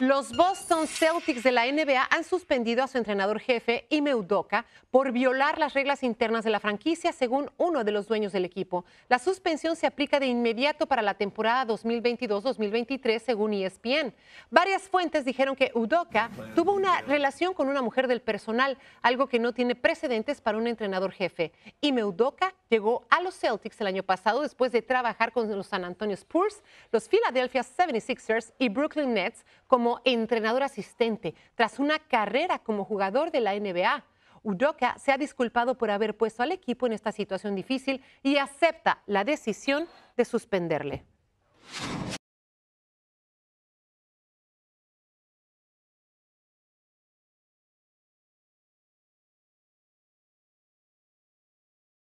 Los Boston Celtics de la NBA han suspendido a su entrenador jefe, Ime Udoka, por violar las reglas internas de la franquicia, según uno de los dueños del equipo. La suspensión se aplica de inmediato para la temporada 2022-2023, según ESPN. Varias fuentes dijeron que Udoka tuvo una relación con una mujer del personal, algo que no tiene precedentes para un entrenador jefe. Ime Udoka llegó a los Celtics el año pasado después de trabajar con los San Antonio Spurs, los Philadelphia 76ers y Brooklyn Nets como entrenador asistente tras una carrera como jugador de la NBA. Udoka se ha disculpado por haber puesto al equipo en esta situación difícil y acepta la decisión de suspenderle.